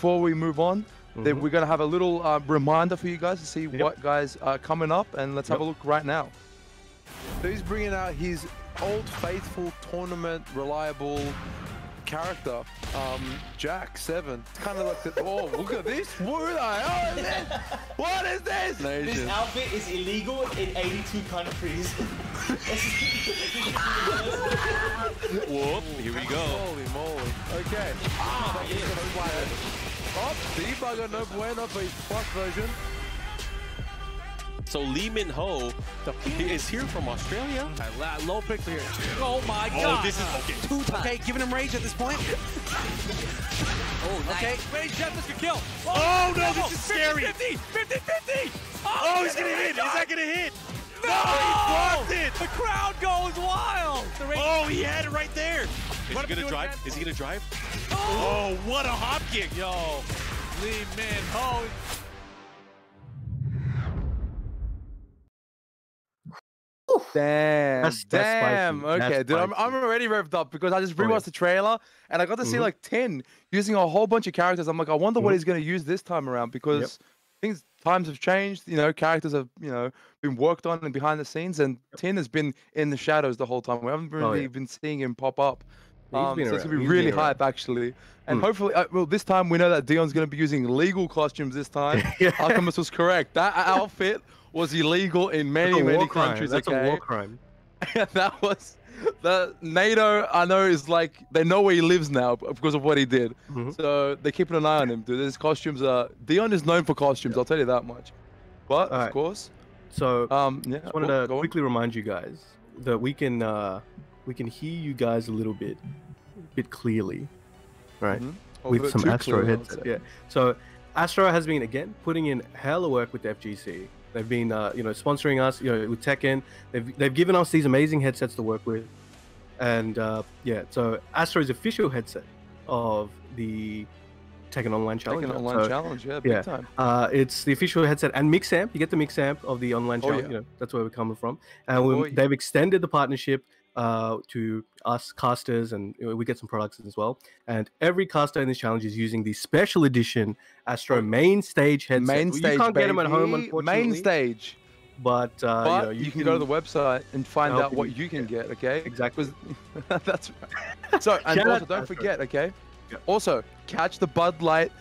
before we move on, that Mhm. we're gonna have a little uh, reminder for you guys to see Yep. what guys are coming up, and let's have a look right now. So he's bringing out his old faithful tournament reliable character, um, Jack Seven. It's kind of like the, oh look at this! Who the hell is this? What is this? This outfit is illegal in 82 countries. Whoop, here we go. Holy moly. Okay. Ah, Oh, debugger no bueno for his plus version. So Lee Min Ho he is here from Australia. Okay, la- low picture here. Oh my Oh, god. this is okay. Two times. Okay, giving him rage at this point. oh, nice. Okay, rage death this could kill. Oh, no, oh, this is scary. 50, 50, 50. Oh, he's gonna hit. Is that gonna hit? No! he blocked it. The crowd goes wild. The rage Oh, he had it right there. Is What he gonna drive? Is he gonna drive? Oh! Oh, what a hop kick. Yo, Lee Min Ho. Damn, That's- that's damn. That's Okay, dude, I'm, I'm already revved up because I just Oh, yeah. rewatched the trailer and I got to see Mhm. like ten using a whole bunch of characters. I'm like, I wonder what Mhm. he's gonna use this time around because things times have changed. You know, characters have you know been worked on and behind the scenes, and Tin has been in the shadows the whole time. We haven't really Oh, yeah. been seeing him pop up. He's Um, been so it's gonna be He's really hype actually, and Mm. hopefully, uh, well, this time we know that Dion's gonna be using legal costumes this time. Yeah. Alchemist was correct. That outfit was illegal in many That's a war many crime. countries. That's okay? a war crime. that was the NATO. I know is like they know where he lives now because of what he did. Mhm. So they're keeping an eye on him, dude. His costumes are Dion is known for costumes. I'll tell you that much. But of Alright. course, So um, yeah. just wanted go- to go on. quickly remind you guys that we can uh, we can hear you guys a little bit bit clearly, right? Mhm. With some Astro headset. Yeah. So Astro has been again putting in hella work with the FGC. They've been uh, you know sponsoring us, you know, with Tekken. They've they've given us these amazing headsets to work with, and uh, yeah. So Astro's official headset of the Tekken Online Challenge. An online So, challenge, yeah, big yeah. time. Uh, it's the official headset and mix amp. You get the mix amp of the online Oh, challenge. yeah. You know, that's where we're coming from. And Oh, we, yeah. they've extended the partnership uh, to us casters, and you know, we get some products as well. And every caster in this challenge is using the special edition Astro main stage headset. Oh. Main Well, stage, you can't get them at home, baby. unfortunately. Main stage. but, uh, But you, know, you, can, go to the website and find out what you can get. Okay. exactly. that's right. So and also don't forget, okay. Also catch the Bud Light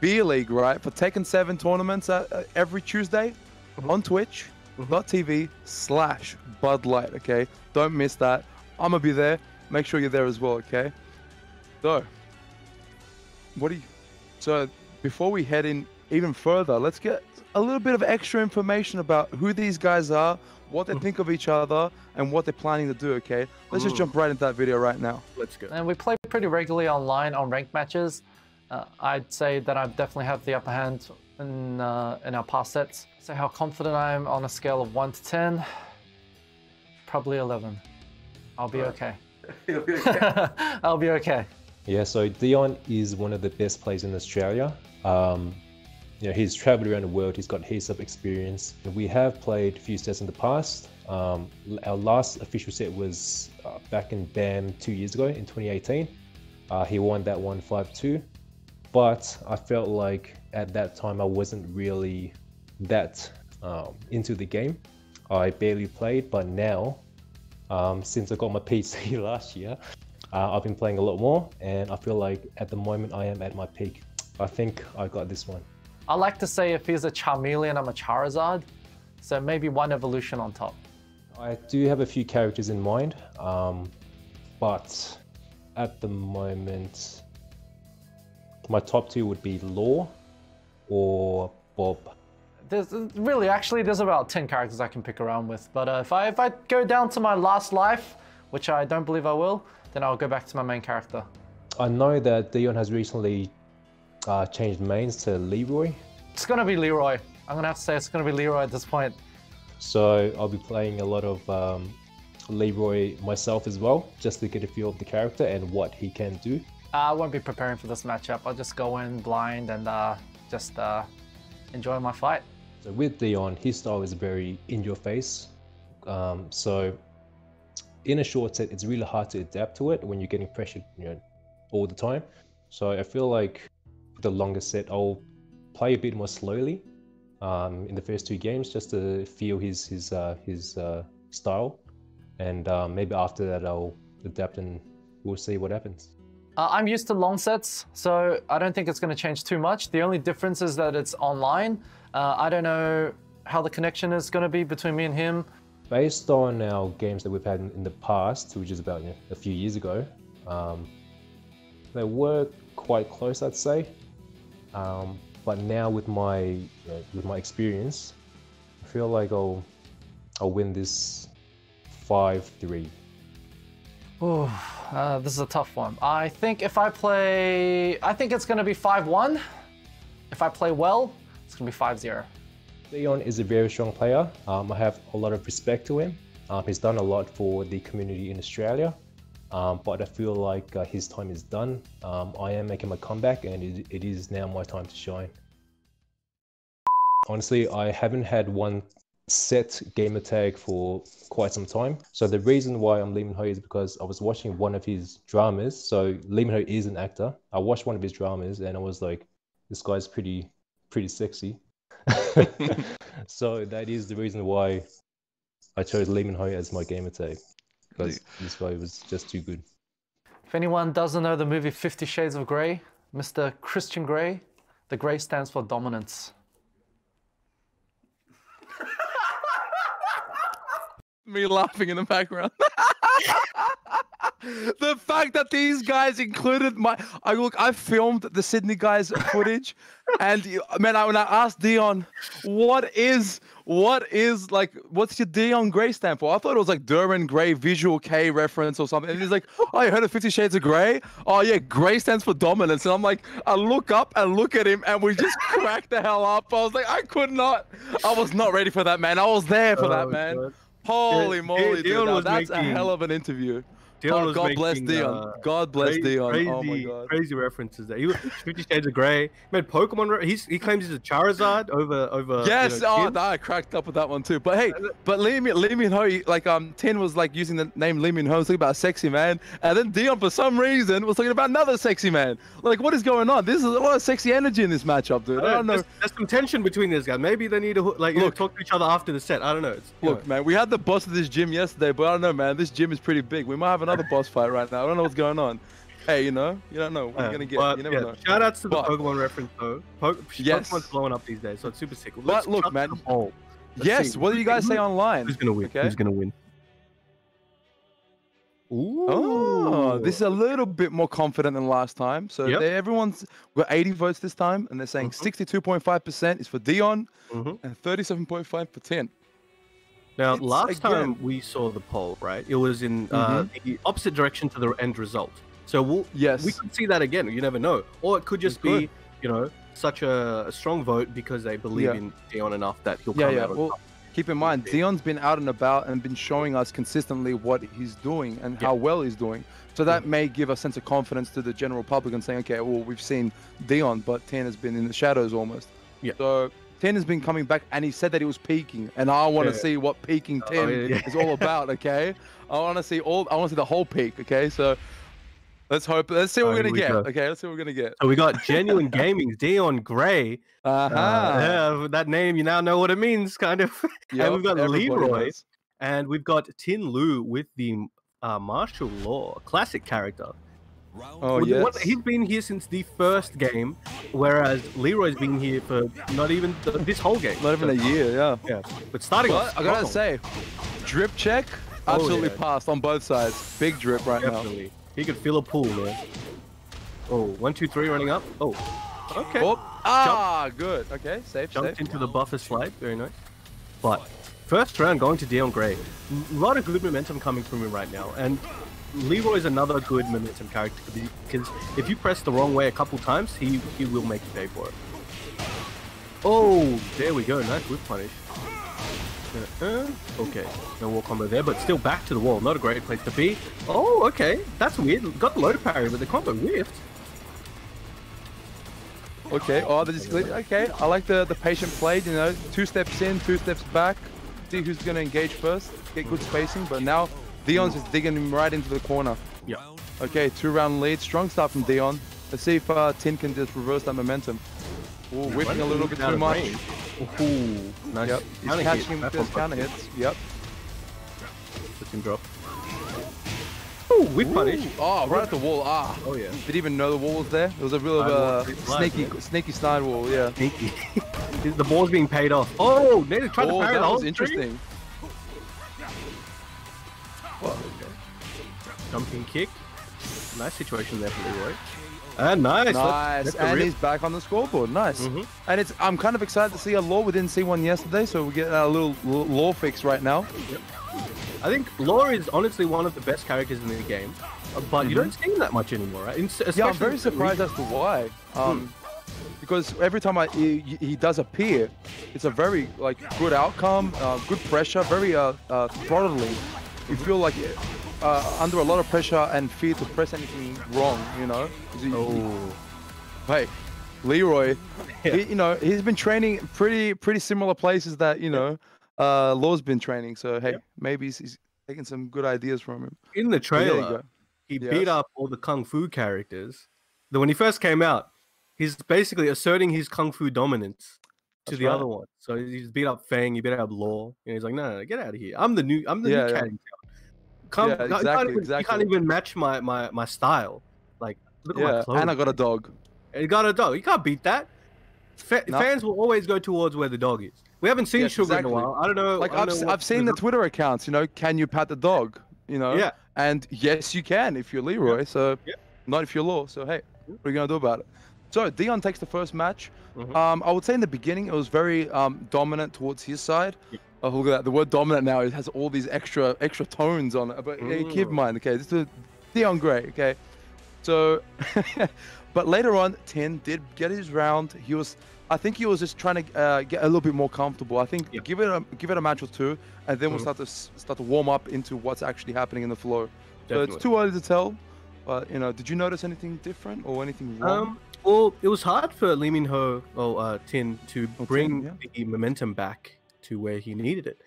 Beer League right for Tekken Seven tournaments uh, uh, every Tuesday Mhm. on Twitch. Mhm. TV slash Bud Light. Okay, don't miss that. I'm gonna be there. Make sure you're there as well. Okay. So, what do you? So before we head in even further, let's get a little bit of extra information about who these guys are, what they think of each other, and what they're planning to do. Okay, let's just Mm. jump right into that video right now. Let's go. And we play pretty regularly online on ranked matches. Uh, I'd say that I definitely have the upper hand in, uh, in our past sets. Say how confident I am on a scale of 1 to 10? Probably 11. I'll be okay. I'll be okay. Yeah, so Dion is one of the best players in Australia. Um, you know, he's traveled around the world. He's got heaps of experience. We have played a few sets in the past. Um, our last official set was uh, back in BAM two years ago in 2018. Uh, he won that one 5-2. But I felt like at that time I wasn't really that um, into the game. I barely played, but now, um, since I got my PC last year, uh, I've been playing a lot more, and I feel like at the moment I am at my peak. I think I got this one. I like to say if he's a Charmeleon, I'm a Charizard. So maybe one evolution on top. I do have a few characters in mind, um, but at the moment, my top two would be Law or Bob. There's really, actually, there's about 10 characters I can pick around with. But uh, if, I, if I go down to my last life, which I don't believe I will, then I'll go back to my main character. I know that Dion has recently uh, changed mains to Leroy, It's gonna be Leroy. I'm gonna have to say it's gonna be Leroy at this point. so I'll be playing a lot of um, Leroy myself as well, just to get a feel of the character and what he can do. I won't be preparing for this matchup. I'll just go in blind and uh, just uh, enjoy my fight. So with Dion, his style is very in your face. Um, so in a short set, it's really hard to adapt to it when you're getting pressured, you know, all the time. So I feel like the longer set, I'll play a bit more slowly um, in the first two games just to feel his his uh, his uh, style, and um, maybe after that I'll adapt and we'll see what happens. Uh, I'm used to long sets, so I don't think it's going to change too much. The only difference is that it's online. Uh, I don't know how the connection is going to be between me and him. Based on our games that we've had in, the past, which is about you know, a few years ago, um, they were quite close, I'd say. Um, but now with my with my experience, I feel like I'll I'll win this five three. Ooh, uh, this is a tough one. I think if I play, I think it's going to be 5-1. If I play well, it's going to be 5-0. Leon is a very strong player. Um, I have a lot of respect to him. Um, he's done a lot for the community in Australia, um, but I feel like uh, his time is done. Um, I am making my comeback, and it, it is now my time to shine. Honestly, I haven't had one set gamer tag for quite some time. So the reason why I'm Lee Min Ho is because I was watching one of his dramas. So Lee Min Ho is an actor. I watched one of his dramas, and I was like, this guy's pretty pretty sexy. so that is the reason why I chose Lee Min Ho as my gamer tag because this guy was just too good. If anyone doesn't know the movie Fifty Shades of Grey, Mr. Christian Grey, the Grey stands for dominance. Me laughing in the background. the fact that these guys included my I look I filmed the Sydney guys footage and man I, when I asked Dion what is what is like what's your Dion Gray stand for? I thought it was like Dorian Gray visual K reference or something. And he's like oh you heard of 50 Shades of Grey? Oh yeah Gray stands for dominance. And I'm like I look up and look at him and we just cracked the hell up. I was like I could not I was not ready for that man. I was there for oh, that Oh, man. God. Holy moly dude, now that's a hell of an interview Dion Oh, God bless making, Dion. uh, God bless crazy, Dion. Crazy, oh my god. crazy references there. He was Fifty Shades of Grey. He made Pokemon. He's, he claims he's a Charizard over over. Yes, you know, oh. I cracked up with that one too. But hey, but Lee Min, Lee Min Ho, like um, Tin was like using the name Lee Min Ho, talking about a sexy man, and then Dion for some reason was talking about another sexy man. Like, what is going on? This is a lot of sexy energy in this matchup, dude. I don't know. There's, there's some tension between these guys. Maybe they need to like you know, talk to each other after the set. I don't know. It's, Look, know. man, we had the boss of this gym yesterday, but I don't know, man. This gym is pretty big. We might have another boss fight right now. I don't know what's going on. Hey, you know, you don't know what you're gonna get. but, you never yeah, know. Shout outs to the But- Pokemon reference though. Po- Yes. Pokemon's blowing up these days, so it's super sick. But Let's look, man, the poll. Let's yes. see, What do you guys say online? Who's gonna win? Okay. Who's gonna win? Ooh. Oh, this is a little bit more confident than last time. So Yep. everyone's got 80 votes this time, and they're saying Mhm. 62.5% is for Dion Mhm. and 37.5 for Tin. Now, It's, last again- time we saw the poll, right? It was in uh, the opposite direction to the end result. So we'll, Yes. we could see that again. You never know, or it could just We be, you know, such a, a strong vote because they believe Yeah. in Dion enough that he'll Yeah, come yeah. out. Well, keep in mind, Dion's been out and about and been showing us consistently what he's doing and how well he's doing. So that may give a sense of confidence to the general public and saying, okay, well, we've seen Dion, but Tin has been in the shadows almost. Yeah. So Tin has been coming back, and he said that he was peaking, and I want to Yeah. see what peaking Oh, Tin yeah, is all about. Okay, I want to see all. I want to see the whole peak. Okay, so let's hope. Let's see what Oh, we're gonna we get. go. Okay, let's see what we're gonna get. So we got genuine gaming's Dion Gray. Uh-huh. Uh, yeah, that name you now know what it means, kind of. and we've got Leroy, knows. and we've got Tin Lu with the uh, martial law classic character. Oh Well, yes. one- he's been here since the first game, whereas Leroy's been here for not even th- this whole game. Not even a year. Yeah. Yeah, but starting But off I gotta strong, say, drip check Oh, absolutely yeah. passed on both sides. Big drip right now. he could feel a pull, man. Oh, one, two, three, running up. Oh, okay. Oh, ah, good. Okay, safe, Jumped safe. into the buffer slide, very nice. But first round going to Dion Gray. A lot of good momentum coming from him right now, and Leroy's another good momentum character because if you press the wrong way a couple times, he he will make you pay for it. Oh, there we go. Nice whip punish. Uh, okay, no wall combo there, but still back to the wall. Not a great place to be. Oh, okay, that's weird. Got the low parry, but the combo whiffed. Okay, oh, they just glitch. Okay, I like the, the patient play, you know, two steps in, two steps back. See who's going to engage first, get good spacing. But now, Dion's just digging him right into the corner. Yeah. Okay, two round lead. Strong start from Dion. Let's see if uh, Tin can just reverse that momentum. Ooh, whipping a little bit too much. range. Ooh, nice. Yep, he's Counter catching hit. him with That those one counter fucked hits. Yep. it. Let him drop. Ooh, whip punish. Oh, right at the wall. Ah. Oh yeah. Didn't even know the wall was there. It was a real Slide uh, sneaky, man. sneaky snide wall. Yeah. Sneaky. the ball's being paid off. Oh, Nathan tried Oh, to parry that the whole was string. interesting. Jumping kick. Nice situation there for Leroy. And nice. Nice, That's a and he's back on the scoreboard. Nice, Mhm. and it's. I'm kind of excited to see a law. We didn't see one yesterday, so we get a little l- law fix right now. Yep. I think Law is honestly one of the best characters in the game, uh, but you don't see him that much anymore, right? In- Mm-hmm. Yeah, I'm very with the surprised as to why. Um, because every time I he, he does appear, it's a very like good outcome, uh, good pressure, very uh, uh, throttling. You feel like uh, under a lot of pressure and fear to press anything wrong. You know. he- Oh, hey, Leroy, Yeah. he, you know, he's been training pretty pretty similar places that you know, uh, Law's been training. So hey, maybe he's, he's taking some good ideas from him. in the trailer, he beat up all the kung fu characters. Then when he first came out, he's basically asserting his kung fu dominance to That's the right. other one. So he's beat up Fang, he beat up Law, and he's like, no, no, no get out of here. I'm the new, I'm the Yeah, new yeah. cat town. Come, Yeah, no, you, can't exactly, even, you can't even match my my my style. Like, look at my Yeah, clothes. and I got a dog. And he got a dog. You can't beat that. Fa- No. Fans will always go towards where the dog is. We haven't seen Yes, Sugar exactly. in a while. I don't know. Like I don't I've, know s- what I've seen the Twitter accounts. You know, can you pat the dog? You know. Yeah. And yes, you can if you're Leroy. So Yeah. not if you're Law. So hey, what are you gonna do about it? So Dion takes the first match. Mhm. Um, I would say in the beginning it was very um, dominant towards his side. Oh, look at that! The word dominant now it has all these extra extra tones on it. But yeah, keep in Mm. mind, okay, this is Dion Gray. Okay, so but later on, Tin did get his round. He was. I think he was just trying to uh, get a little bit more comfortable. I think Yep. give it a give it a match or two, and then we'll Mhm. start to start to warm up into what's actually happening in the flow. So it's too early to tell. But you know, did you notice anything different or anything wrong? Um, well, it was hard for Lee Min Ho, or uh, Tin, to Oh, Tin, bring yeah. the momentum back to where he needed it.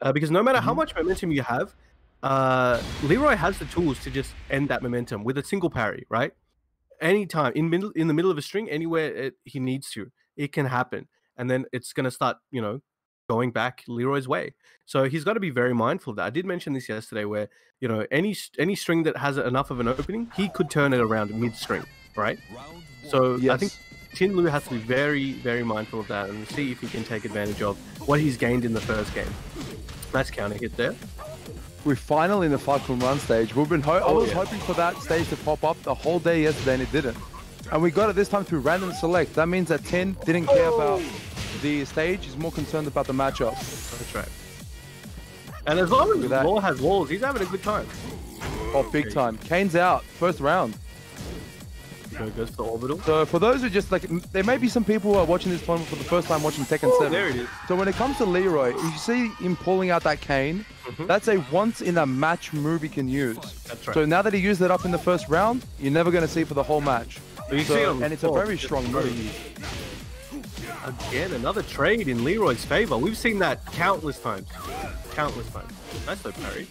Uh, because no matter Mm-hmm. how much momentum you have, uh, Leroy has the tools to just end that momentum with a single parry, right? Anytime in middle in the middle of a string, anywhere it, he needs to, it can happen, and then it's gonna start, you know, going back Leroy's way. So he's got to be very mindful of that. I did mention this yesterday, where you know any any string that has enough of an opening, he could turn it around mid string, right? So I think Tin Lu has to be very, very mindful of that and see if he can take advantage of what he's gained in the first game. Nice counter hit there. We're finally in the five from run stage. We've been ho- I Oh, was yeah. hoping for that stage to pop up the whole day yesterday, and it didn't. And we got it this time through random select. That means that Tin didn't care oh! about the stage. He's more concerned about the matchup. That's right. And as long as. Law has walls, he's having a good time. Oh, big time. Cane's out. First round. So goes for orbital. So for those who just like, there may be some people who are watching this tournament for the first time watching Tekken 7. there it is. So when it comes to Leroy, if you see him pulling out that cane, that's a once in a match move he can use. That's right. So now that he used it up in the first round, you're never going to see it for the whole match. So you So- see the and it's a very strong move. Again, another trade in Leroy's favor. We've seen that countless times. Countless times. Nice though, parry.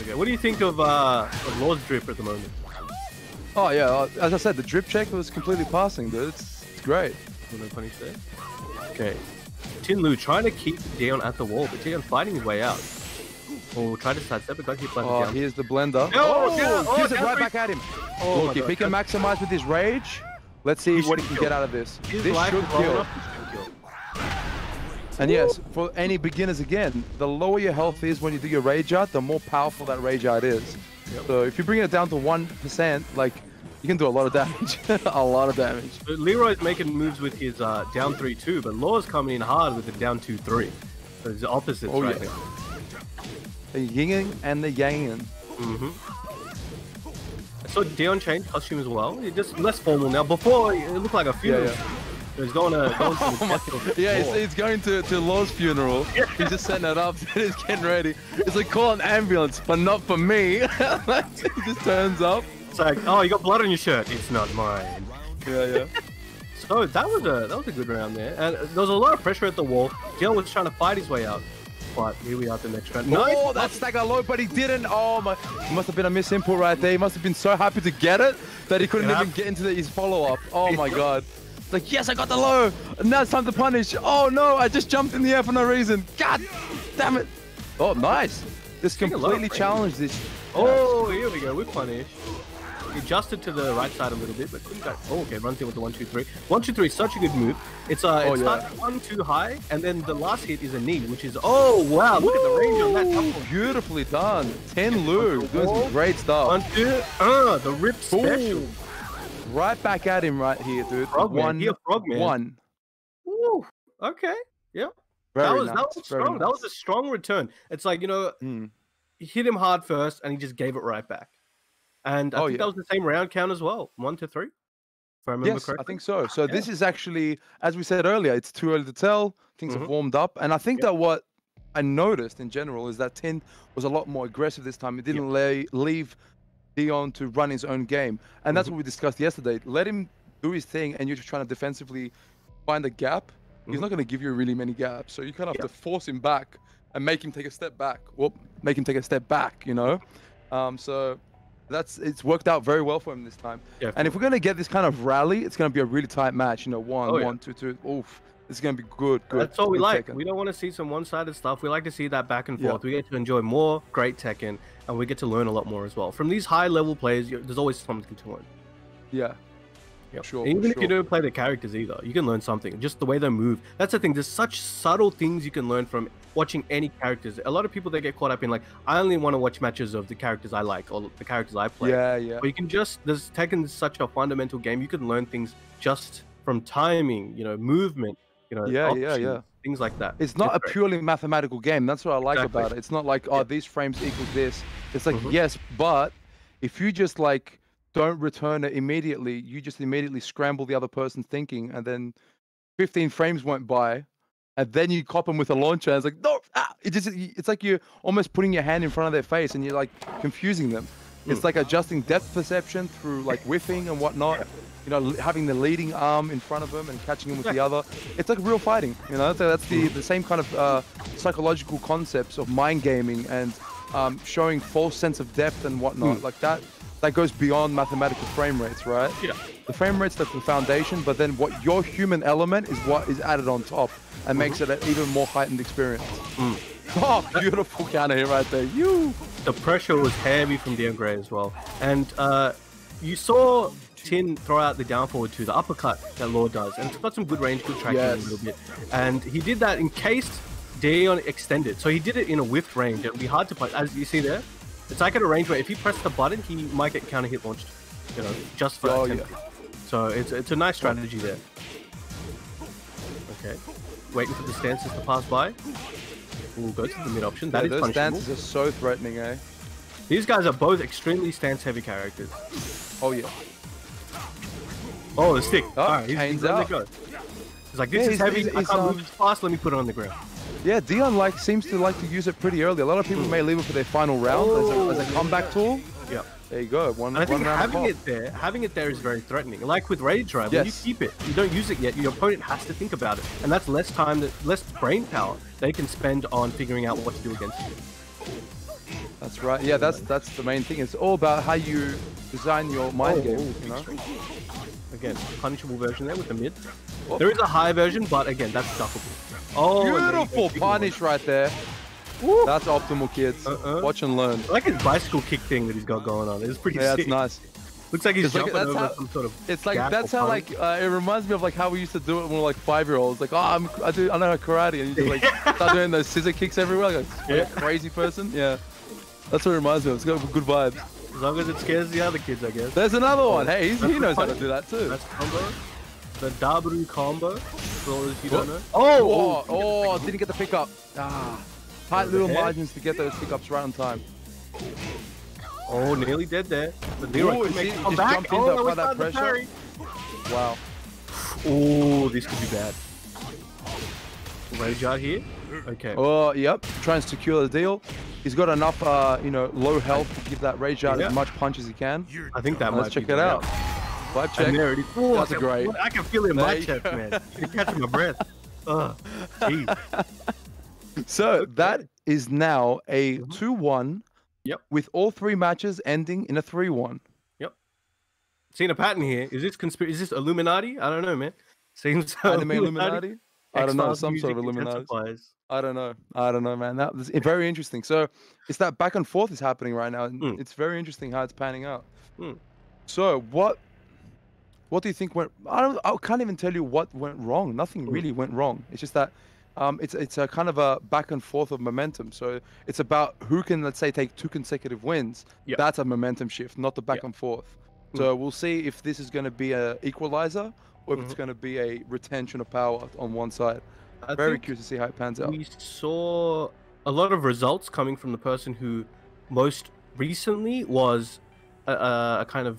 Okay, what do you think of uh of Law's drip at the moment? Oh yeah, uh, as I said, the drip check was completely passing, dude. It's, it's great. No. Okay. Tin Lu trying to keep Dion at the wall, but Dion fighting his way out. Oh, try to sidestep, but got hit by the Oh, down. here's the blender. Oh, yeah, oh, gives it right back at him. Oh Look, if he can maximize with his rage, let's see He what he can kill. get out of this. His this should kill. enough, should kill. And yes, for any beginners again, the lower your health is when you do your rage art, the more powerful that rage art is. So if you bring it down to one percent, like you can do a lot of damage, a lot of damage. But Leroy's making moves with his uh, down 3 2, but Law's coming in hard with the down 2 3. So it's the opposites Oh, right yeah. The yinging and the yanging. Mm-hmm. I saw Dion change costume as well. It's just less formal now. Before, it looked like a funeral. yeah. So He's going to. Going to Oh my, death yeah, it's, it's going to, to Law's funeral. He's just setting it up. He's getting ready. It's like call an ambulance, but not for me. he just turns up. It's like, oh, you got blood on your shirt. It's not mine. Yeah, yeah. So that was a that was a good round there, and there was a lot of pressure at the wall. Dion was trying to fight his way out, but here we are at the next round. No, oh, that stagger low, but he didn't. Oh my! It must have been a miss input right there. He must have been so happy to get it that he couldn't Yeah. even get into the, his follow up. Oh my god! It's like yes, I got the low. Now it's time to punish. Oh no! I just jumped in the air for no reason. God damn it! Oh nice! Just Taking a lot of completely challenged this. Oh, here we go. We punish. Adjusted to the right side a little bit, but couldn't go. Oh, okay. Runs in with the one, two, three. One, two, three. Such a good move. It's uh, Oh, it yeah. one, two high, and then the last hit is a knee, which is oh wow! Look at the range on that. Ooh, Beautifully done. Tin Lu doing some great stuff. One, two. Uh, the rip special. Boom. Right back at him right here, dude. Frogman. One, He a frogman. one. Woo. Okay. Yeah. Very that was nice. that was strong. That was a strong return. It's like you know, Mm. hit him hard first, and he just gave it right back. And I Oh, think yeah. that was the same round count as well. One to three. If I remember Yes, correctly. I think so. So this is actually, as we said earlier, it's too early to tell. Things have Mhm. warmed up, and I think Yep. that what I noticed in general is that Tin was a lot more aggressive this time. He didn't lay, leave Dion to run his own game, and that's Mhm. what we discussed yesterday. Let him do his thing, and you're just trying to defensively find a gap. He's Mhm. not going to give you really many gaps, so you kind of have to force him back and make him take a step back. Well, make him take a step back, you know. Um, so that's it's worked out very well for him this time. Yeah. And if we're gonna get this kind of rally, it's gonna be a really tight match. You know, one, Oh, yeah. one, two, two. Oof, it's gonna be good. Good. That's all we good like. Tekken. We don't want to see some one-sided stuff. We like to see that back and Yeah. forth. We get to enjoy more great Tekken, and we get to learn a lot more as well. From these high-level players, there's always something to learn. Yeah. Yep. Sure, even for if you don't play the characters either, you can learn something. Just the way they move. That's the thing. There's such subtle things you can learn from watching any characters. A lot of people they get caught up in like, I only want to watch matches of the characters I like or the characters I play. Yeah, yeah. But you can just there's Tekken is such a fundamental game. You can learn things just from timing, you know, movement, you know, Yeah, yeah, yeah. things like that. It's not a great. purely mathematical game. That's what I like Exactly. about it. It's not like, oh, Yeah. these frames equal this. It's like, Mhm. yes, but if you just like don't return it immediately, you just immediately scramble the other person's thinking, and then 15 frames went by, and then you cop them with a launcher. And it's like, no, ah! it just it's like you're almost putting your hand in front of their face, and you're like confusing them. It's Mm. like adjusting depth perception through like whiffing and whatnot. You know, having the leading arm in front of them and catching them with the other. It's like real fighting. You know, so that's the the same kind of uh, psychological concepts of mind gaming and um, showing false sense of depth and whatnot. Like that. That goes beyond mathematical frame rates, right? Yeah. The frame rate's that's the foundation, but then what your human element is what is added on top and makes it an even more heightened experience. Oh, beautiful counter here right there. You. the pressure was heavy from Dion Gray as well. And uh, you saw Tin throw out the down forward to the uppercut that Law does. And it's got some good range, good tracking Yes. a little bit. And he did that in case Dion extended. So he did it in a whiffed range. It would be hard to play. As you see there, it's like at a range where if you press the button, he might get counter hit launched. You know, just for Oh, that yeah. So it's, it's a nice strategy there. Okay. Waiting for the stances to pass by. We'll go to the mid option. That Yeah, is those punishable. stances are so threatening, eh? These guys are both extremely stance heavy characters. Oh yeah. Oh, the stick. Oh, he's, Cane's he's letting out. He's like, this Yeah, is he's- heavy. he's- I he's, can't um, move as fast. Let me put it on the ground. Yeah, Dion like seems to like to use it pretty early. A lot of people may leave it for their final round as, a, as a oh. comeback tool. Yeah. There you go. One, And I think one having it there, having it there is very threatening. Like with Rage Drive, when you keep it, you don't use it yet. Your opponent has to think about it, and that's less time, that less brain power they can spend on figuring out what to do against you. That's right. Yeah, that's that's the main thing. It's all about how you design your mind Oh, game. oh, You know. Again, punishable version there with the mid. Oh. There is a high version, but again, that's duckable. Oh, and there you go, Beautiful punish right there. That's optimal, kids. Uh-uh. Watch and learn. I like his bicycle kick thing that he's got going on. It's pretty Yeah, sick. that's nice. Looks like he's It's like- jumping that's over how- some sort of. It's like gap that's or how punish. like uh, it reminds me of like how we used to do it when we were like five year olds. Like, oh, I'm I do I know karate, and you just like start doing those scissor kicks everywhere, like a crazy person. Yeah, that's what it reminds me of. It's got good vibes. As long as it scares the other kids, I guess. There's another one. Hey, he's, he knows how to do that too. That's combo. The Dabru combo. For all those you don't know. Oh, oh, oh, didn't get the pickup. Ah, tight little margins to get those pickups right on time. Oh, nearly dead there. But Leroy Ooh, could is make it come just back. jumped in Oh, to that was apply that not the pressure? Wow. Oh, this could be bad. Rage art here. Okay. Oh, yep. Try and secure the deal. He's got enough, uh, you know, low health to give that rage art Yeah. as much punch as he can. I think that Let's check be it the out. Round. Vibe check. And there it is. Oh, That's I can- great. I can feel it in my There you chest, man. You're catching my breath. Ugh. So that is now a Mhm. 2 1. Yep. With all three matches ending in a 3 1. Yep. Seeing a pattern here. Is this conspiracy? Is this Illuminati? I don't know, man. Seems Anime Illuminati? I don't know, some sort of Illuminati. I don't know. I don't know, man. That was very interesting. So it's that back and forth is happening right now. And Mm. it's very interesting how it's panning out. Mm. So what what do you think went I don't I can't even tell you what went wrong. Nothing Mm. really went wrong. It's just that um, it's it's a kind of a back and forth of momentum. So it's about who can let's say take two consecutive wins. Yeah. That's a momentum shift, not the back Yeah. and forth. Mm. So we'll see if this is going to be a equalizer or if it's Mhm. going to be a retention of power on one side. I Very curious to see how it pans out. we saw a lot of results coming from the person who most recently was a, a, a kind of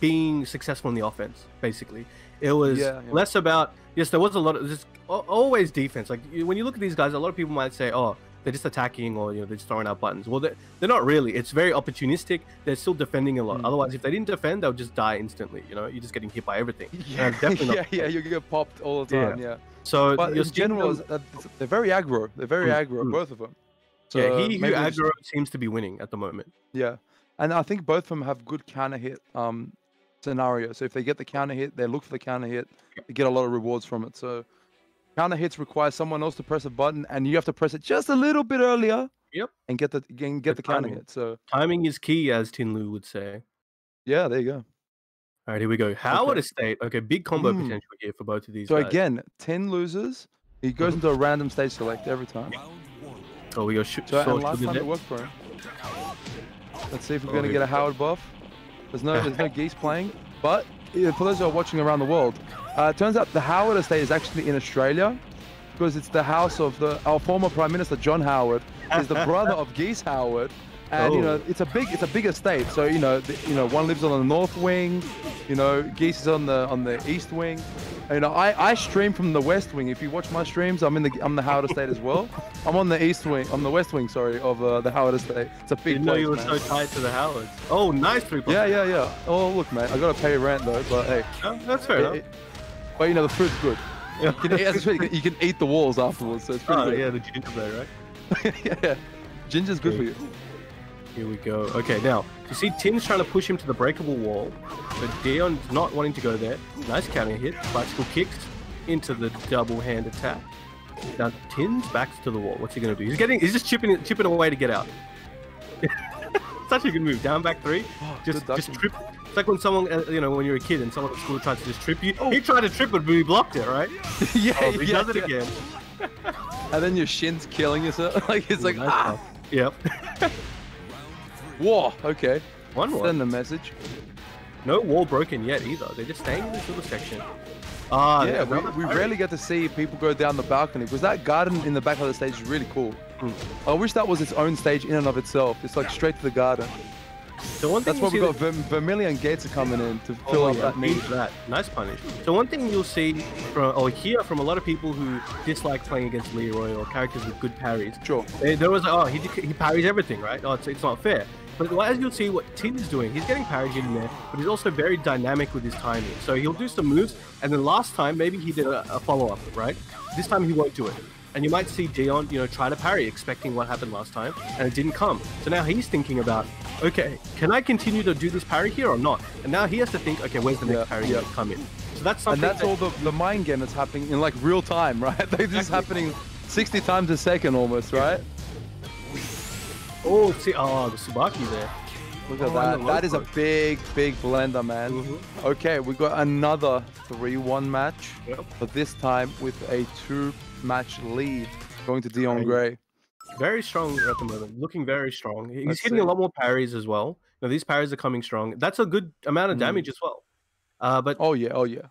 being successful in the offense. Basically, it was Yeah, yeah. less about yes, there was a lot of just always defense. Like when you look at these guys, a lot of people might say, oh. They're just attacking, or you know, they're just throwing out buttons. Well, they're, they're not really. It's very opportunistic. They're still defending a lot. Mm. Otherwise, if they didn't defend, they'll just die instantly. You know, you're just getting hit by everything. Yeah, definitely not yeah, yeah, you get popped all the time. Yeah, So but in general, them- they're very aggro. They're very Mm, aggro, mm. both of them. yeah, So he who we just- aggro seems to be winning at the moment. Yeah, and I think both of them have good counter hit um scenarios. So if they get the counter hit, they look for the counter hit. They get a lot of rewards from it. So counter hits require someone else to press a button, and you have to press it just a little bit earlier. Yep. And get the and get The the counter hit. So Timing is key, as Tin Lu would say. yeah, there you go. All right, here we go. Howard Estate. Okay, big combo Mm. potential here for both of these So guys. again, ten losers. He goes into a random stage select every time. oh, we go sh- So so and last time it worked for him. Let's see if we're Oh, gonna get a we go. Howard buff. There's no there's no geese playing, but for those who are watching around the world, uh, it turns out the Howard estate is actually in Australia because it's the house of the our former Prime Minister John Howard is the brother of Geese Howard. And you know Oh. it's a big it's a big estate, so you know the, you know one lives on the north wing, you know Geese is on the on the east wing, you know I, I stream from the west wing. If you watch my streams, I'm in the I'm the Howard estate as well. I'm on the east wing, on the west wing, sorry, of uh, the Howard estate. It's a big Didn't know you were man. so tied to the Howards. Oh, nice three. Yeah, yeah, yeah. Oh look, mate, I gotta pay rent though, but hey, Oh, that's fair it- enough. it- but you know the food's good. You can, eat, you can eat the walls afterwards, so it's pretty oh, good. yeah, the ginger bread, right? yeah, yeah. Ginger's good for you. Here we go. Okay, now you see Tin's trying to push him to the breakable wall, but Dion's not wanting to go there. Nice counter hit. Bicycle kicks into the double hand attack. Now Tin's back to the wall. What's he gonna do? He's getting. He's just chipping chipping away to get out. Such a good move. Down back three. Just, just trip. It's like when someone, uh, you know, when you're a kid and someone at school tries to just trip you. He tried to trip it, but he blocked it, right? yeah, Oh, he yeah, does it yeah. again. And then your shin's killing yourself. like it's Ooh, like nice ah, stuff. Yep. Whoa. Okay, One one. send a message. No wall broken yet either. They're just staying in this little section. Ah, yeah, we, we pirate. rarely get to see people go down the balcony because that garden in the back of the stage is really cool. Hmm. I wish that was its own stage in and of itself. It's like straight to the garden. So one thing That's why we see got Verm- Vermilion Gates are coming in to Oh, fill up yeah, that need. need that. Nice punish. So one thing you'll see from or hear from a lot of people who dislike playing against Leroy or characters with good parries. Sure. They, there was like, oh, he, he parries everything, right? Oh, it's, it's not fair. But as you'll see, what Tin is doing, he's getting parries in there, but he's also very dynamic with his timing. So he'll do some moves, and then last time maybe he did a, a follow up, right? This time he won't do it. And you might see Dion, you know, try to parry, expecting what happened last time, and it didn't come. So now he's thinking about, okay, can I continue to do this parry here or not? And now he has to think, okay, where's the next Yeah, parry yeah. come in? So that's something. And that's that- all the, the mind game that's happening in like real time, right? Is Exactly. happening 60 times a second almost, right? Oh, see, oh, the Subaki there. Look at Oh, that. That is a big, big blender, man. Mhm. Okay, we got another 3-1 match, Yep. but this time with a two-match lead going to Dion Gray. Very strong at the moment. Looking very strong. He's Let's hitting a lot more parries as well. Now these parries are coming strong. That's a good amount of Mm. damage as well. Uh, but Oh yeah, oh yeah.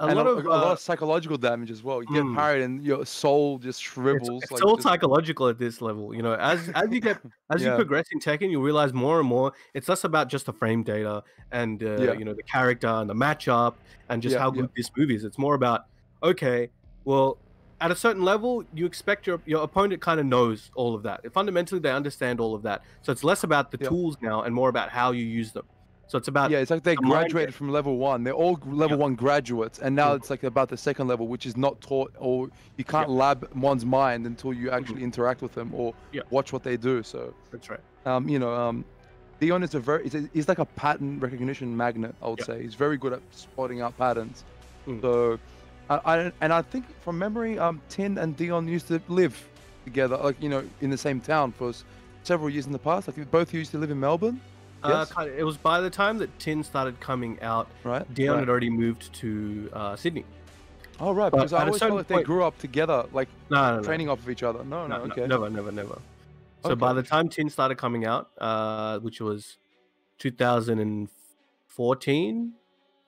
A and lot a, of a lot uh, of psychological damage as well. You get Mm. parried and your soul just shrivels. it's like all just- psychological at this level. You know, as as you get as you progress in Tekken, you realize more and more it's less about just the frame data and uh, Yeah. you know the character and the matchup and just Yeah, how yeah. good this movie is. It's more about okay, well, at a certain level, you expect your your opponent kind of knows all of that. Fundamentally, they understand all of that. So it's less about the Yeah. tools now and more about how you use them. So it's about Yeah, it's like they graduated from level one. They're all level Yeah. one graduates, and now Mm. it's like about the second level, which is not taught, or you can't lab one's mind until you actually interact with them or. Watch what they do. So, that's right. um, you know, um, Dion is a very, he's, a, he's like a pattern recognition magnet. I would say he's very good at spotting out patterns. Mm. So, I, I, and I think from memory, um, Tin and Dion used to live together, like you know, in the same town for several years in the past. Like both used to live in Melbourne, Uh, Yes. kind of- it was by the time that Tin started coming out, right? Dion right. had already moved to uh, Sydney. Oh right, But because I at a always certain felt like they grew up together, like No, no, no. training off of each other. No, no, No, no, okay. never, never, never. So by the time Tin started coming out, uh, which was 2014,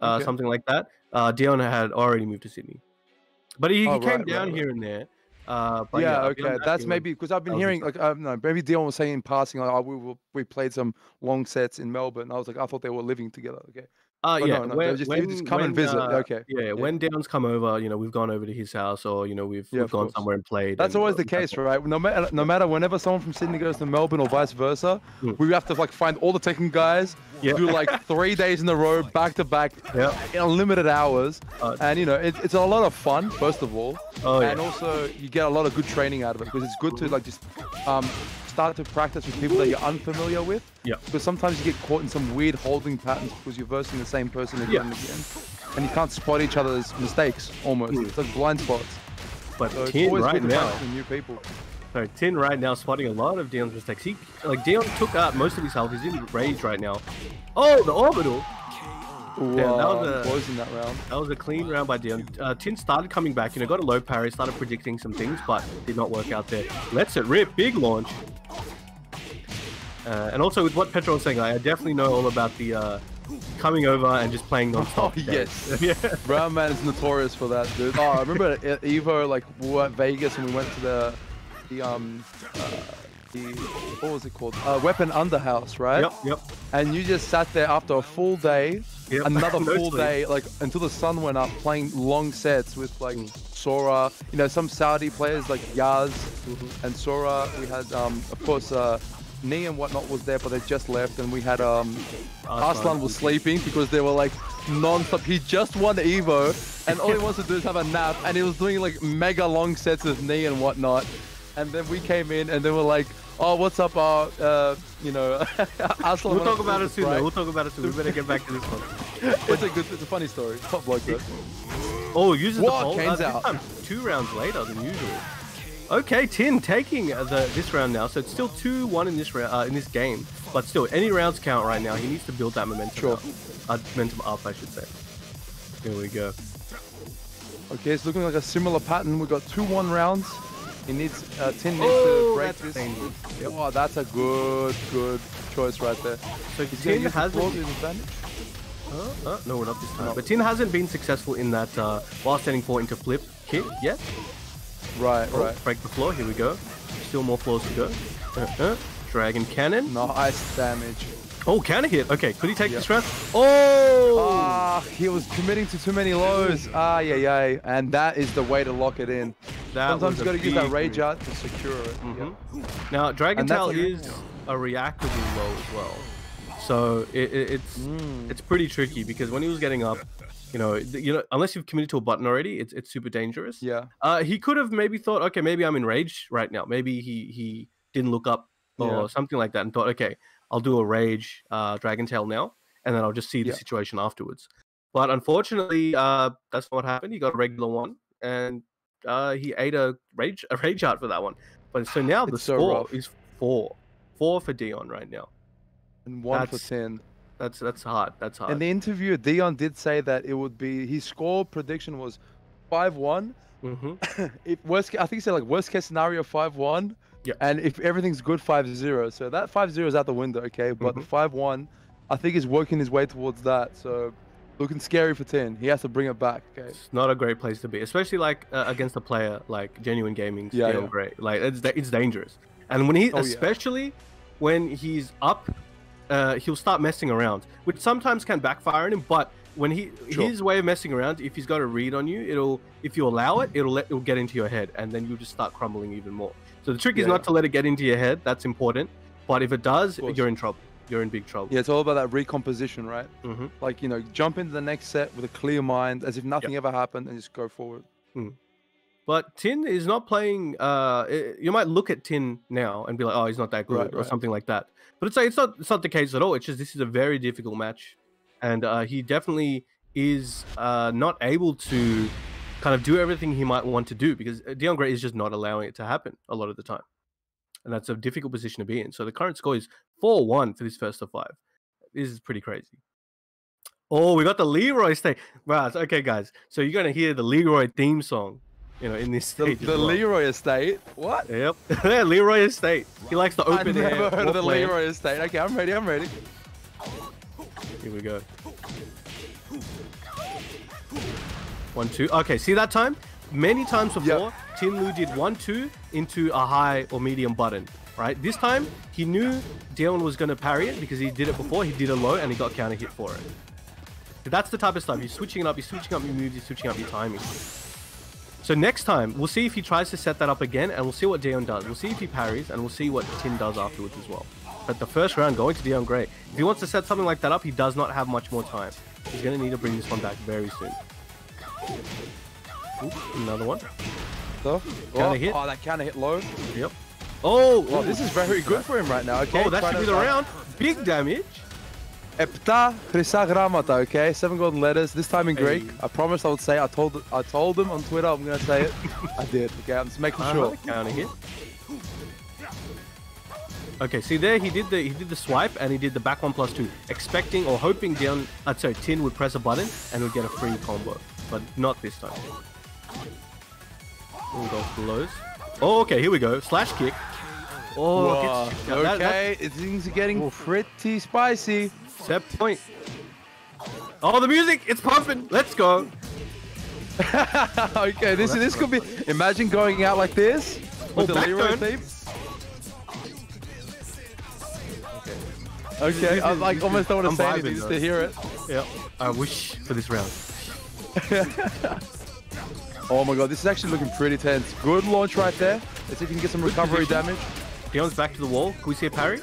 uh, Okay. something like that, uh, Dion had already moved to Sydney. But he, he Oh, came right, right, down right. here and there. Uh, but yeah, than okay. That's maybe because I've been hearing like I don't know, maybe Dion was saying in passing like oh, we were, we played some long sets in Melbourne. I was like I thought they were living together. Okay. Uh, But yeah, no, no, when, just- when, just come and visit. uh, Okay, Yeah, yeah. when Dion's come over, you know, we've gone over to his house, or you know, we've, Yeah, we've gone course. somewhere and played. That's and, always uh, the case, right? No matter no matter whenever someone from Sydney goes to Melbourne or vice versa, Mm. we have to like find all the Tekken guys, Yeah. do like three days in a row, back to back, Yeah. in unlimited hours, Uh, and you know it, it's a lot of fun. First of all, Oh yeah. and also you get a lot of good training out of it because it's good to like just um, start to practice with people that you're unfamiliar with. Yeah. Because sometimes you get caught in some weird holding patterns because you're versing the same person again Yeah. and again, and you can't spot each other's mistakes almost. Mm. It's like blind spots. but So Tin right now, new people. So Tin right now spotting a lot of Dion's mistakes. He like Dion took out most of his health. He's in rage right now. Oh, the orbital. That was a- closing that round. That was a clean round by Dion. Uh, Tin started coming back. You know, got a low parry, started predicting some things, but did not work out there. Let's it rip. Big launch. Uh, and also with what Petro was saying, I definitely know all about the uh, coming over and just playing non-stop. Oh, yes. yeah. Brown Man is notorious for that, dude. Oh, I remember Evo, like we were at Vegas and we went to the, the um, uh, the what was it called? Uh, Weapon Underhouse, right? Yep. Yep. And you just sat there after a full day, Yep. another No full day, like until the sun went up, playing long sets with like Sora. You know, some Saudi players like Yaz Mm-hmm. and Sora. We had, um, of course, uh, Knee and whatnot was there, but they just left, and we had um, Arslan was sleeping because they were like non-stop. He just won Evo, and all he wants to do is have a nap, and he was doing like mega long sets with knee and whatnot. And then we came in, and they were like, "Oh, what's up, uh, uh you know?" Arslan We'll talk about it soon. Though. We'll talk about it soon. We better get back to this one. It's a good, it's a funny story. Top bloke though. Oh, uses Whoa, the pole. Cane's this out. time two rounds later than usual. Okay, Tin taking uh, the this round now, so it's still two one in this round uh, in this game. But still, any rounds count right now. He needs to build that momentum. Sure. Up. Uh, momentum up, I should say. Here we go. Okay, it's looking like a similar pattern. We've got two one rounds. He needs uh, Tin needs Oh, to break this. painful. Yep. Oh, that's a good, good choice right there. So He's gonna Tin use the hasn't. claws to his advantage. Uh, uh, no, not this time. No. But Tin hasn't been successful in that uh, while standing four into flip kick yet. Right, Oh, right. Break the floor. Here we go. Still more floors to go. Uh, uh, Dragon cannon. Nice damage. Oh, counter hit. Okay, could he take Yep. this round? Oh! Ah, he was committing to too many lows. Ah, yeah, yeah. And that is the way to lock it in. That Sometimes you got to use that rage art to secure it. Mhm. Now, Dragon Tail is a reactable low as well. So it, it, it's Mm. it's pretty tricky because when he was getting up, you know, you know, unless you've committed to a button already, it's it's super dangerous. Yeah. Uh, he could have maybe thought, okay, maybe I'm enraged right now. Maybe he he didn't look up or Yeah. something like that, and thought, okay, I'll do a rage uh, Dragon Tail now, and then I'll just see the Yeah. situation afterwards. But unfortunately, uh, that's not what happened. He got a regular one, and uh, he ate a rage a rage art for that one. But so now the so score rough. is four, four for Dion right now. And one That's- for Tin. That's that's hard. That's hard. In the interview, Dion did say that it would be his score prediction was 5 1. hmm If worst, I think he said like worst case scenario 5 1. Yeah. And if everything's good, 5 0. So that 5 0 is out the window, okay? But the Mhm. 5 1, I think is working his way towards that. So looking scary for Tin. He has to bring it back, okay? It's not a great place to be, especially like uh, against a player like Genuine Gaming. Yeah, yeah. Gray. Like it's it's dangerous. And when he, Oh, yeah. especially when he's up, uh, he'll start messing around, which sometimes can backfire on him. But when he Sure. his way of messing around, if he's got a read on you, it'll if you allow it, it'll let it'll get into your head, and then you'll just start crumbling even more. So the trick is not to let it get into your head. That's important. But if it does, you're in trouble. you're in big trouble. Yeah, it's all about that recomposition, right? Mhm. Like you know, jump into the next set with a clear mind, as if nothing ever happened, and just go forward. But Tin is not playing. Uh, i- you might look at Tin now and be like, "Oh, he's not that good," Right, or right. something like that. But it's it's not. It's not the case at all. It's just this is a very difficult match, and uh, he definitely is uh, not able to kind of do everything he might want to do because uh, Dion Gray is just not allowing it to happen a lot of the time, and that's a difficult position to be in. So the current score is four-one for this first of five. This is pretty crazy. Oh, we got the Leroy stage. Wow. Okay, guys. So you're gonna hear the Leroy theme song, you know, in this The, the well. Leroy Estate. What? Yep. Leroy Estate. He likes the I open never air. heard of the land. Leroy Estate. Okay, I'm ready. I'm ready. Here we go. One, two. Okay, see that time? Many times before, Tin Lu did one, two into a high or medium button, right? This time, he knew Dion was going to parry it because he did it before. He did a low and he got counter hit for it. That's the type of stuff. You're switching it up, you're switching up your moves, you're switching up your timing. So next time, we'll see if he tries to set that up again, and we'll see what Dion does. We'll see if he parries, and we'll see what Tin does afterwards as well. But the first round, going to Dion Gray. If he wants to set something like that up, he does not have much more time. He's going to need to bring this one back very soon. Ooh, another one. So, oh, hit. oh, that counter hit low. Yep. Oh, Well, this is very good for him right now. Okay. oh, that should be the round. Big damage. Epta Chrysagramata, okay? Seven golden letters, this time in Greek. Hey. I promised I would say I told I told them on Twitter I'm gonna say it. I did, okay? I'm just making Uh-huh, sure. Counter hit. Okay, see there he did the he did the swipe and he did the back one plus two, expecting or hoping down uh, sorry, Tin would press a button and would get a free combo, but not this time. Those blows. Oh, okay, here we go. Slash kick. Oh, gets, that- that- okay, things are getting pretty spicy. Set point. Oh, the music! It's pumping. Let's go. okay, this this could be. Imagine going out like this with Oh, the Leroy theme. Okay, this I like almost don't want to say anything just to hear it. Yep. I wish for this round. Oh my god, this is actually looking pretty tense. Good launch right there. Let's see if you can get some recovery damage. Dion's back to the wall. Can we see a parry?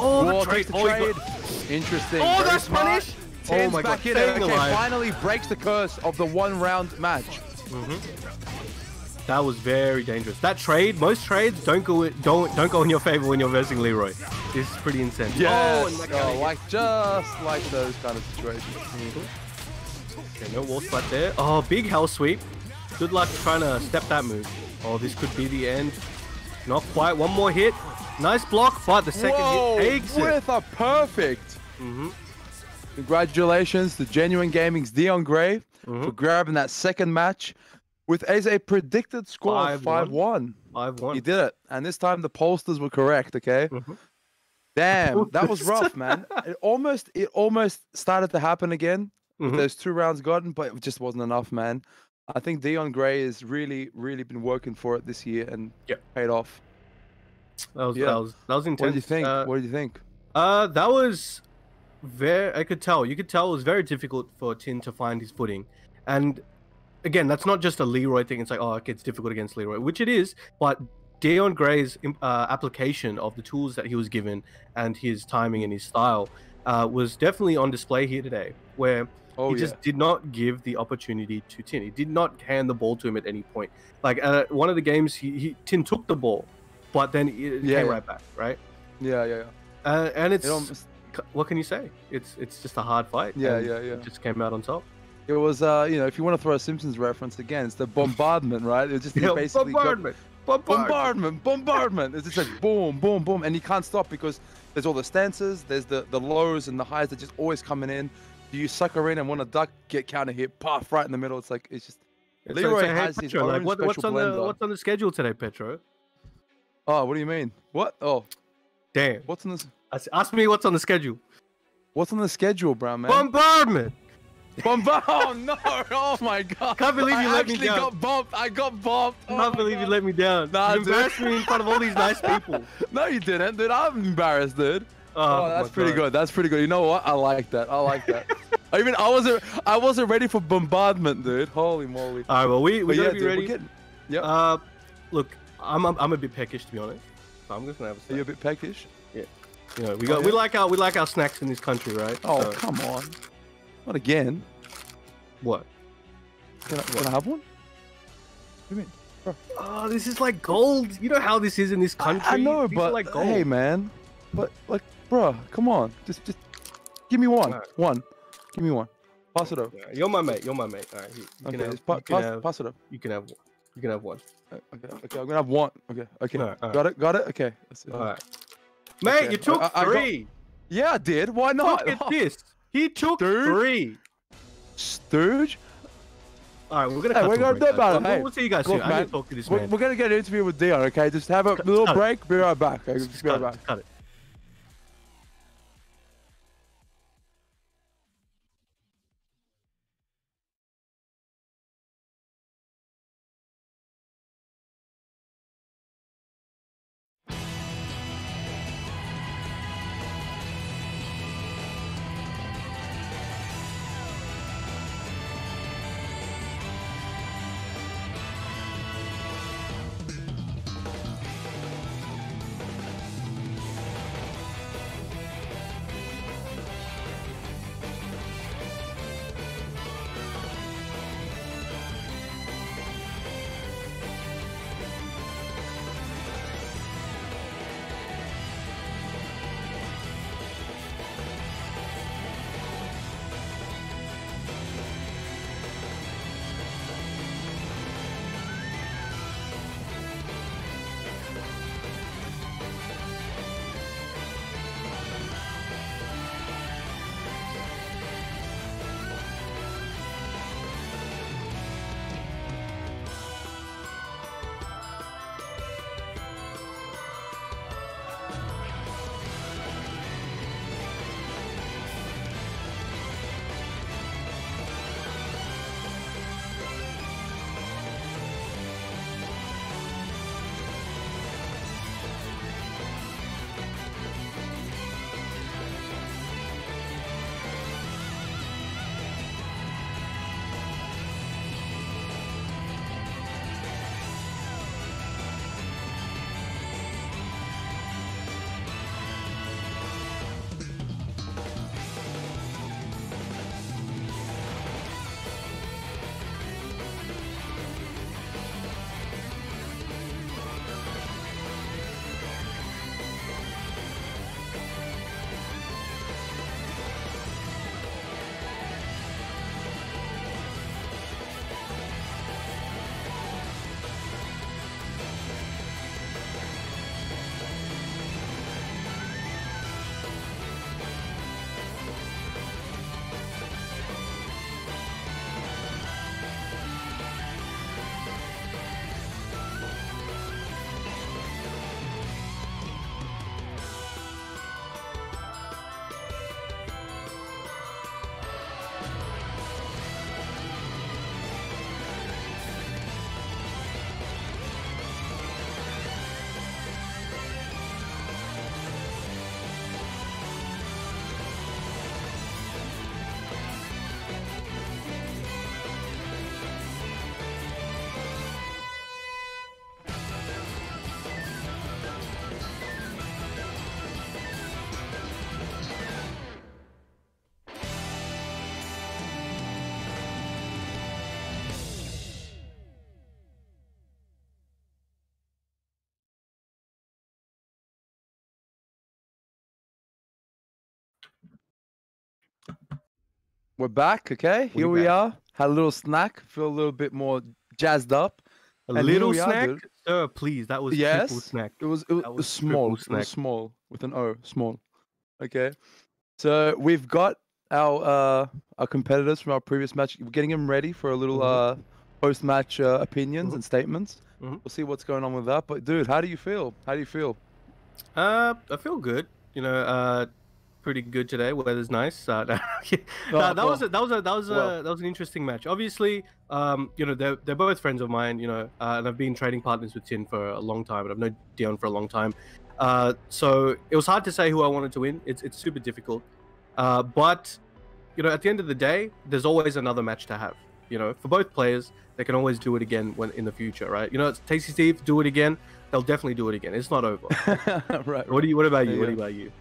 Oh, Whoa, the trade. the Oh, trade. got- Interesting. Oh, very that's smart. punish. Oh my back God, in. Okay, alive. finally breaks the curse of the one round match. Mm-hmm. That was very dangerous. That trade, most trades don't go don't don't go in your favor when you're versing Leroy. This is pretty intense. Yes. Oh, Oh, like just like those kind of situations. Mm-hmm. Okay, no wall splat there. Oh, big hell sweep. Good luck trying to step that move. Oh, this could be the end. Not quite. One more hit. Nice block, but the second Whoa, hit takes it. with a perfect. Mhm. Congratulations to Genuine Gaming's Dion Gray for Mhm. grabbing that second match with as a predicted score of 5-1. 5-1. Five one. He did it. And this time the pollsters were correct, okay? Mhm. Damn, that was rough, man. It almost it almost started to happen again. Mhm. Those two rounds gotten, but it just wasn't enough, man. I think Dion Gray has really, really been working for it this year and Yep. paid off. That was, Yeah. that was that was intense. What did you think? Uh, what did you think? Uh, that was very. I could tell. You could tell it was very difficult for Tin to find his footing, and again, that's not just a Leroy thing. It's like, oh, okay, it's difficult against Leroy, which it is. But Dion Gray's uh, application of the tools that he was given and his timing and his style uh, was definitely on display here today, where Oh he yeah. just did not give the opportunity to Tin. He did not hand the ball to him at any point. Like uh, one of the games, he, he Tin took the ball, but then it Yeah, came yeah. right back, right? yeah, yeah, yeah. Uh, and it's It, what can you say? It's it's just a hard fight. Yeah, yeah, yeah. it Just came out on top. it was, uh, you know, if you want to throw a Simpsons reference again, it's the bombardment, right? It just Yeah, basically got- bombardment, bombardment. bombardment, bombardment. It's just like boom, boom, boom, and you can't stop because there's all the stances, there's the the lows and the highs that just always coming in. Do you sucker in and want to duck, get counter hit, puff right in the middle. It's like it's just Leroy hey, has his Petro, like, what, what's on the what's on the schedule today, Petro? Oh, what do you mean? What? Oh, Damn. what's on the Ask- Ask me what's on the schedule. what's on the schedule, brown man? Bombardment. Bombard! Oh no! Oh my god! Can't believe I you let me actually down. got bumped. I got bumped. Oh can't my believe you let me down. Nah, you dude. embarrassed me in front of all these nice people. No, you didn't, dude. I'm embarrassed, dude. Oh, my that's pretty God. good. That's pretty good. You know what? I like that. I like that. I even I wasn't I wasn't ready for bombardment, dude. Holy moly. All right, well, we we But gotta yeah, be dude, ready. getting- Yep. Uh, look, I'm, I'm I'm a bit peckish to be honest. So I'm just gonna have a Are you a bit peckish? Yeah. You know, we got oh, we like our we like our snacks in this country, right? Oh, So- come on. Not again. what? Can I, can I have one? What do you mean? Oh, this is like gold. You know how this is in this country. I know, These but like gold. hey, man. But like, bruh, come on. Just, just give me one. Alright. One. Give me one. Pass it over. Yeah, you're my mate. You're my mate. All right, you, you Okay, can have. just pa- you, can pass, have pass it over. you can have. You can have one. Uh, Okay, okay, I'm gonna have one. Okay, okay. Alright, alright. Got it, got it. Okay. That's it. All right, mate. Okay, You took I- I got- three. Yeah, I did. Why not? Look at this. He took three. Stooge. All right, we're gonna. Hey, cut we're gonna a break, about it. We'll, Hey, we'll see you guys look, soon. I need man, to talk to this We're, man. we're gonna get an interview with Dion. Okay, just have a little cut it. break. Be right back. Okay, be right cut it, back. cut it. We're back. Okay, here We are. Had a little snack. Feel a little bit more jazzed up. A And little we are, snack, sir. Please, that was triple Yes. snack. It was it was, was small. triple It was small with an O, small. Okay. So we've got our uh our competitors from our previous match. We're getting them ready for a little uh post match uh, opinions Mhm. and statements. Mhm. We'll see what's going on with that. But dude, how do you feel? How do you feel? Uh, I feel good. You know, uh, pretty good today. Weather's nice. Uh, no, that well, was a, that was a, that was a, well. that was an interesting match. Obviously, um, you know, they're they're both friends of mine. You know, uh, and I've been trading partners with Tin for a long time, and I've known Dion for a long time. Uh, so it was hard to say who I wanted to win. It's it's super difficult. Uh, but you know, at the end of the day, there's always another match to have. You know, for both players, they can always do it again when in the future, right? You know, it's Tasty Steve do it again. They'll definitely do it again. It's not over. right. What do you? What about you? you What about you?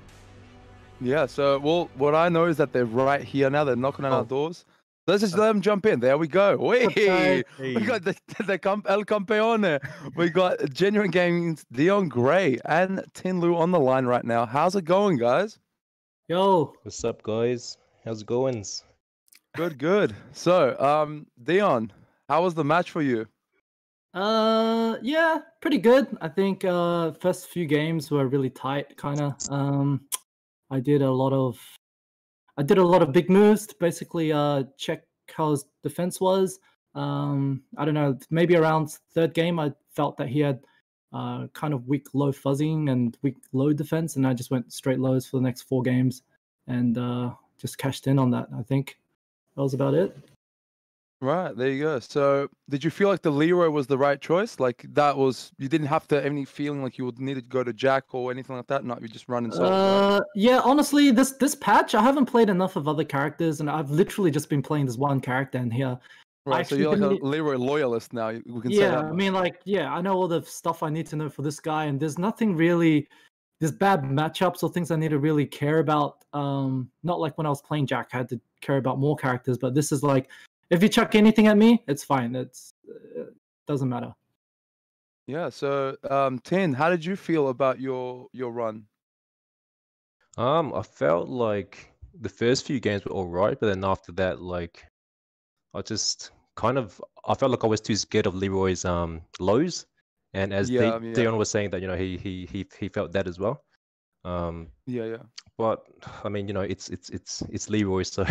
Yeah, so well, what I know is that they're right here now. They're knocking on Oh. our doors. Let's just let them jump in. There we go. Wait, Hey. we got the, the com- El Campeone. We got Genuine Gaming's Dion Gray and Tin Lu on the line right now. How's it going, guys? Yo, What's up, guys? How's it going? Good, good. So, um, Dion, how was the match for you? uh, yeah, pretty good. I think uh, first few games were really tight, kind of. Um, I did a lot of, I did a lot of big moves to basically uh check how his defense was. Um, I don't know, maybe around third game, I felt that he had uh kind of weak low fuzzing and weak low defense, and I just went straight lows for the next four games, and uh, just cashed in on that. I think that was about it. Right, there you go. So, did you feel like the Leroy was the right choice? Like that was you didn't have to have any feeling like you would need to go to Jack or anything like that. No, you just run inside. Uh, yeah, honestly, this this patch I haven't played enough of other characters, and I've literally just been playing this one character in here. right, so you're like a Leroy loyalist now. We can say Yeah. I mean, like, yeah, I know all the stuff I need to know for this guy, and there's nothing really, there's bad matchups or things I need to really care about. Um, not like when I was playing Jack, I had to care about more characters, but this is like, if you chuck anything at me, it's fine. It's uh, doesn't matter. Yeah. So, um, Tin, how did you feel about your your run? Um, I felt like the first few games were all right, but then after that, like, I just kind of I felt like I was too scared of Leroy's um lows, and as Yeah, Di- yeah. Dion was saying that you know he he he he felt that as well. Um, Yeah, yeah. but I mean you know it's it's it's it's Leroy, so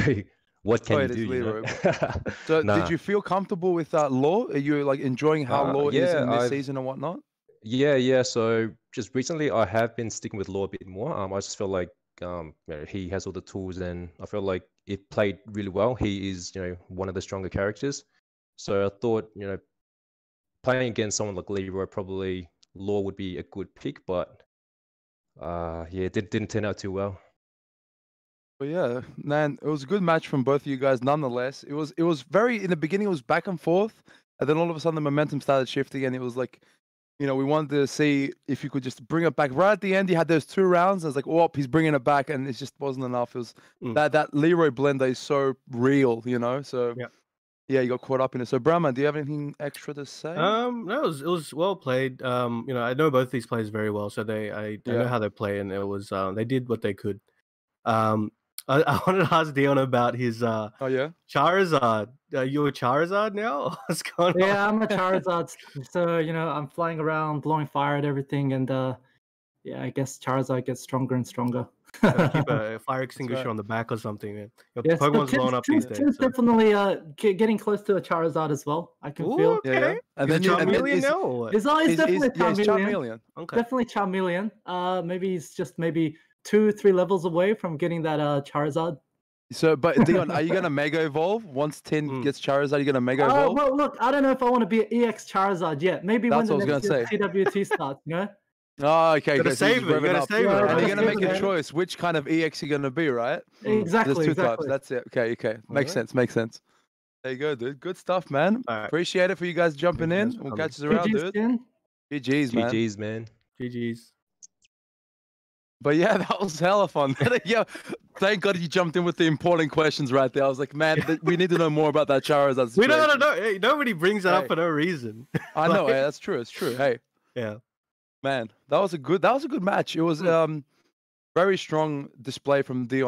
what can Oh, you do? you know? So, Nah. did you feel comfortable with that Law? Are you like enjoying how Uh, Law is in this I've- season and whatnot? Yeah, yeah. So just recently, I have been sticking with Law a bit more. Um, I just feel like um, you know, he has all the tools, and I feel like it played really well. He is, you know, one of the stronger characters. So I thought, you know, playing against someone like Leroy, probably Law would be a good pick, but uh, yeah, it did, didn't turn out too well. But yeah, man, it was a good match from both of you guys. Nonetheless, it was it was very in the beginning. It was back and forth, and then all of a sudden the momentum started shifting, and it was like, you know, we wanted to see if you could just bring it back. Right at the end, you had those two rounds. I was like, oh, he's bringing it back, and it just wasn't enough. It was Mm. that that Leroy blender is so real, you know. So Yep. yeah, you got caught up in it. So Brahma, do you have anything extra to say? Um, no, it was, it was well played. Um, you know, I know both these players very well, so they I, I Yeah. know how they play, and it was um, they did what they could. Um, I, I wanted to ask Dion about his uh oh yeah. Charizard. Are you a Charizard now? What's going on? Yeah, I'm a Charizard, so you know I'm flying around, blowing fire at everything, and uh, yeah, I guess Charizard gets stronger and stronger. Gotta keep a fire extinguisher right. on the back or something, man. Your Yes, but Pokemon's Tin's- blowing up Tin's- these days. So- definitely uh ge- getting close to a Charizard as well. I can Ooh, feel. okay. Yeah, yeah. And Is then it you, and then Charmeleon is, now or what? His eye is, is, definitely yeah, Charmeleon. Charmeleon. Okay. Definitely Charmeleon. Uh, maybe he's just maybe two, three levels away from getting that uh Charizard. So, but Dion, are you gonna Mega Evolve once Tin Mm. gets Charizard? Are you gonna Mega Uh, Evolve? well, look, I don't know if I want to be an EX Charizard yet. Maybe That's when the next gonna TWT starts, you know. Oh, okay. Gotta okay, so you're save it, you revving gotta up. save it, Yeah, And you're gonna make a choice which kind of EX you're gonna be, right? Exactly. There's two exactly. types. That's it. Okay, okay. Makes Alright. sense. Makes sense. There you go, dude. Good stuff, man. All right. Appreciate it for you guys jumping in. We'll catch us around, GG's, dude. Tin. GG's, man. GG's, man. GG's. But yeah, that was hella fun. yeah, thank God you jumped in with the important questions right there. I was like, man, th- we need to know more about that Charizard. We don't know. Hey, nobody brings that Hey. up for no reason. I know. Like- hey, that's true. It's true. Hey, yeah. man, that was a good. That was a good match. It was Hmm. um very strong display from Dion.